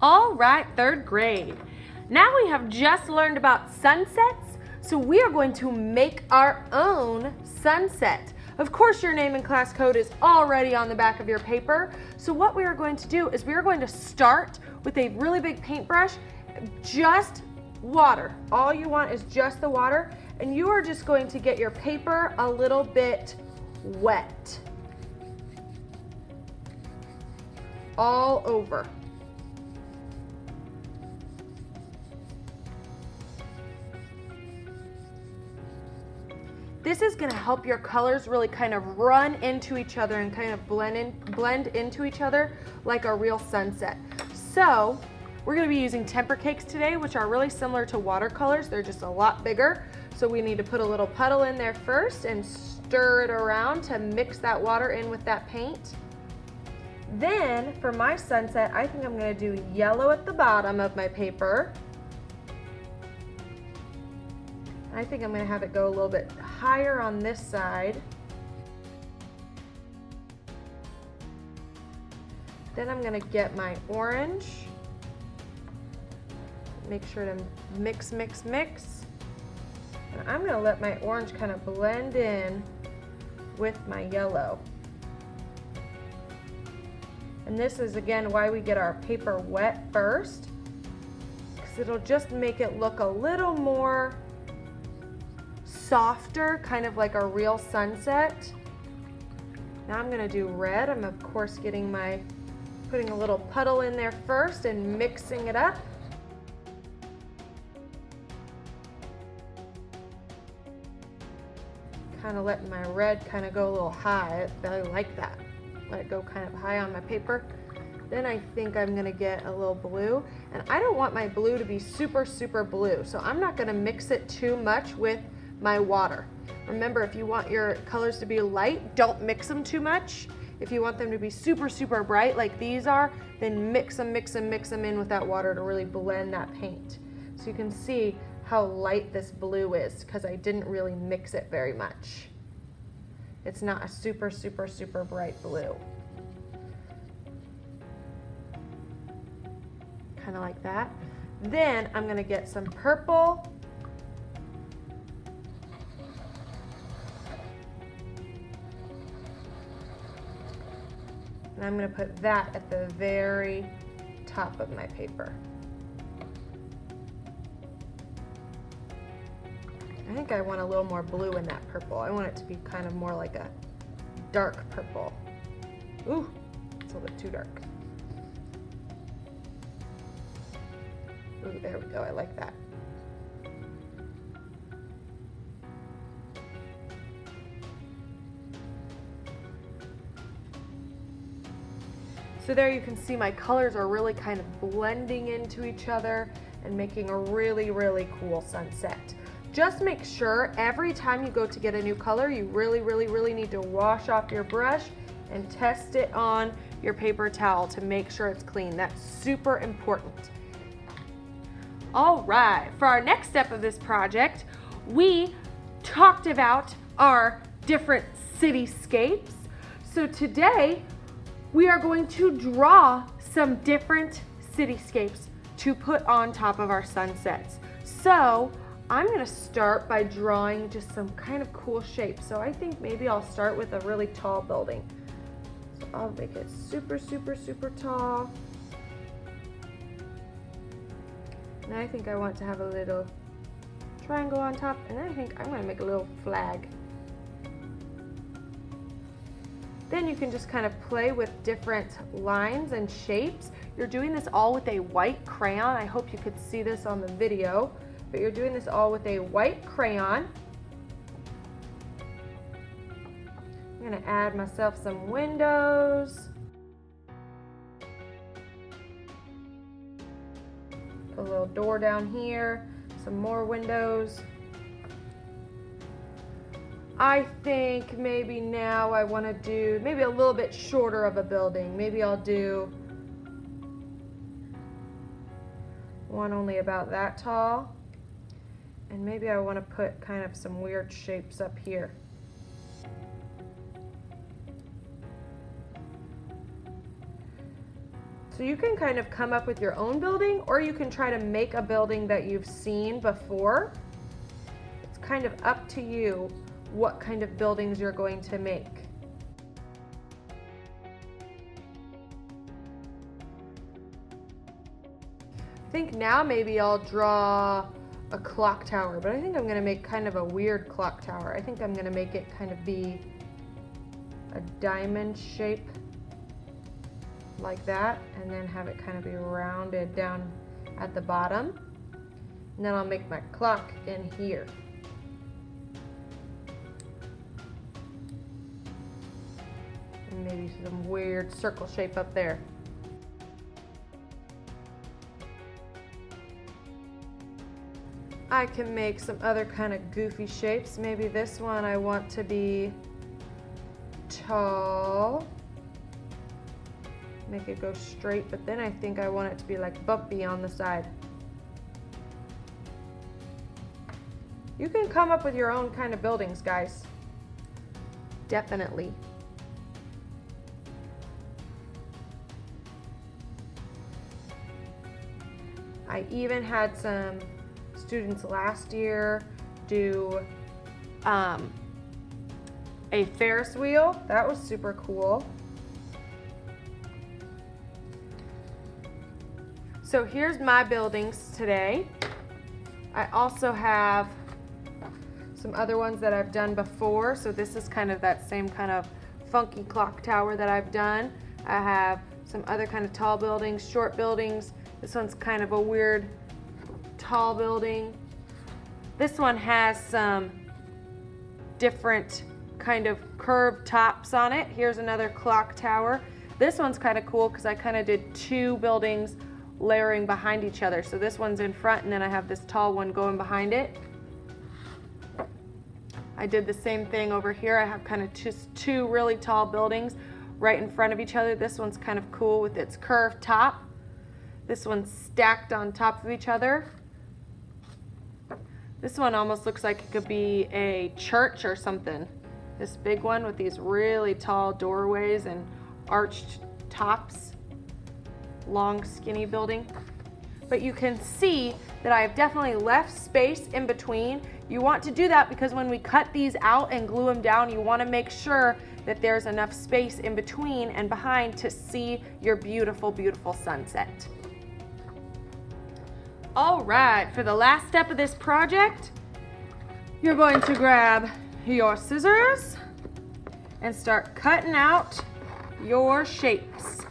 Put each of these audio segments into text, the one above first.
All right, third grade. Now we have just learned about sunsets, so we are going to make our own sunset. Of course, your name and class code is already on the back of your paper. So what we are going to do is we are going to start with a really big paintbrush, just water. All you want is just the water, and you are just going to get your paper a little bit wet. All over. This is gonna help your colors really kind of run into each other and kind of blend, in, blend into each other like a real sunset. So, we're gonna be using tempera cakes today, which are really similar to watercolors. They're just a lot bigger. So we need to put a little puddle in there first and stir it around to mix that water in with that paint. Then for my sunset, I think I'm gonna do yellow at the bottom of my paper. I think I'm gonna have it go a little bit higher on this side. Then I'm gonna get my orange. Make sure to mix, mix, mix. And I'm gonna let my orange kind of blend in with my yellow. And this is again why we get our paper wet first, because it'll just make it look a little more softer, kind of like a real sunset. Now I'm gonna do red. I'm of course getting my, putting a little puddle in there first and mixing it up. Kind of letting my red kind of go a little high. I like that. Let it go kind of high on my paper. Then I think I'm gonna get a little blue. And I don't want my blue to be super, super blue. So I'm not gonna mix it too much with my water. Remember, if you want your colors to be light, don't mix them too much. If you want them to be super, super bright like these are, then mix them, mix them, mix them in with that water to really blend that paint. So you can see how light this blue is because I didn't really mix it very much. It's not a super, super, super bright blue. Kind of like that. Then I'm gonna get some purple And I'm gonna put that at the very top of my paper. I think I want a little more blue in that purple. I want it to be kind of more like a dark purple. Ooh, it's a little bit too dark. Ooh, there we go, I like that. So there you can see my colors are really kind of blending into each other and making a really, really cool sunset. Just make sure every time you go to get a new color, you really, really, really need to wash off your brush and test it on your paper towel to make sure it's clean. That's super important. All right, for our next step of this project, we talked about our different cityscapes. So today, we are going to draw some different cityscapes to put on top of our sunsets. So I'm gonna start by drawing just some kind of cool shapes. So I think maybe I'll start with a really tall building. So I'll make it super, super, super tall. And I think I want to have a little triangle on top. And I think I'm gonna make a little flag. Then you can just kind of play with different lines and shapes. You're doing this all with a white crayon. I hope you could see this on the video, but you're doing this all with a white crayon. I'm gonna add myself some windows. A little door down here, some more windows. I think maybe now I want to do maybe a little bit shorter of a building. Maybe I'll do one only about that tall. And maybe I want to put kind of some weird shapes up here. So you can kind of come up with your own building or you can try to make a building that you've seen before. It's kind of up to you what kind of buildings you're going to make. I think now maybe I'll draw a clock tower, but I think I'm gonna make kind of a weird clock tower. I think I'm gonna make it kind of be a diamond shape like that, and then have it kind of be rounded down at the bottom. And then I'll make my clock in here. And maybe some weird circle shape up there. I can make some other kind of goofy shapes. Maybe this one I want to be tall. Make it go straight, but then I think I want it to be like bumpy on the side. You can come up with your own kind of buildings, guys. Definitely. I even had some students last year do um, a Ferris wheel. That was super cool. So here's my buildings today. I also have some other ones that I've done before. So this is kind of that same kind of funky clock tower that I've done. I have some other kind of tall buildings, short buildings. This one's kind of a weird tall building. This one has some different kind of curved tops on it. Here's another clock tower. This one's kind of cool because I kind of did two buildings layering behind each other. So this one's in front and then I have this tall one going behind it. I did the same thing over here. I have kind of just two really tall buildings right in front of each other. This one's kind of cool with its curved top. This one's stacked on top of each other. This one almost looks like it could be a church or something. This big one with these really tall doorways and arched tops. Long, skinny building. But you can see that I have definitely left space in between. You want to do that because when we cut these out and glue them down, you want to make sure that there's enough space in between and behind to see your beautiful, beautiful sunset. All right, for the last step of this project, you're going to grab your scissors and start cutting out your shapes.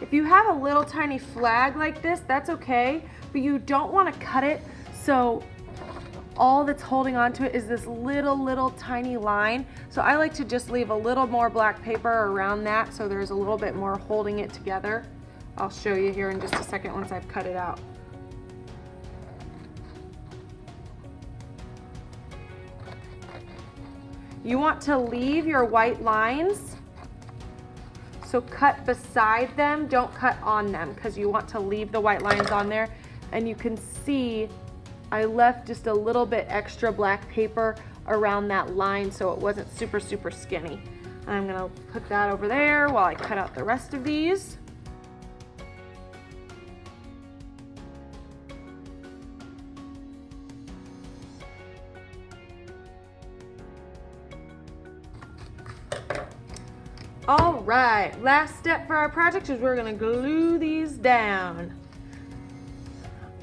If you have a little tiny flag like this, that's okay, but you don't want to cut it so all that's holding onto it is this little, little tiny line. So I like to just leave a little more black paper around that so there's a little bit more holding it together. I'll show you here in just a second once I've cut it out. You want to leave your white lines, so cut beside them, don't cut on them because you want to leave the white lines on there and you can see I left just a little bit extra black paper around that line so it wasn't super, super skinny. I'm gonna put that over there while I cut out the rest of these. All right, last step for our project is we're gonna glue these down.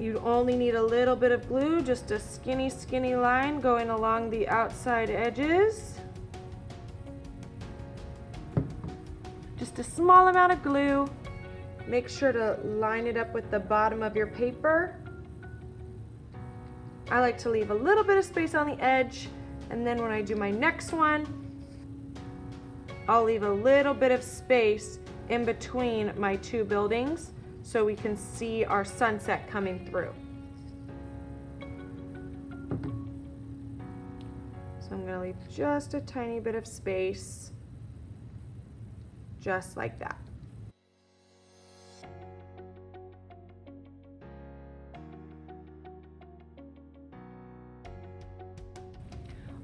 You only need a little bit of glue, just a skinny, skinny line going along the outside edges. Just a small amount of glue. Make sure to line it up with the bottom of your paper. I like to leave a little bit of space on the edge and then when I do my next one, I'll leave a little bit of space in between my two buildings so we can see our sunset coming through. So I'm gonna leave just a tiny bit of space, just like that.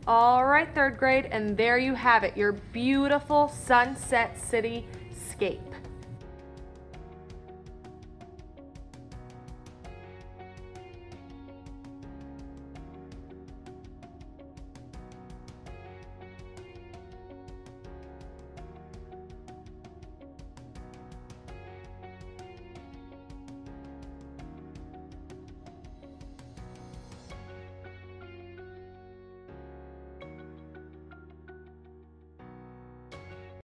All right, third grade, and there you have it, your beautiful Sunset City scape.